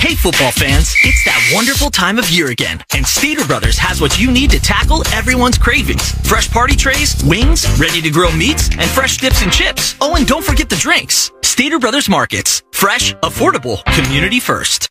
Hey, football fans, it's that wonderful time of year again, and Stater Brothers has what you need to tackle everyone's cravings. Fresh party trays, wings, ready to grill meats, and fresh dips and chips. Oh, and don't forget the drinks. Stater Brothers Markets. Fresh, affordable, community first.